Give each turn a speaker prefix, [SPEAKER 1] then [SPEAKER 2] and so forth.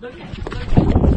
[SPEAKER 1] Look at, look at.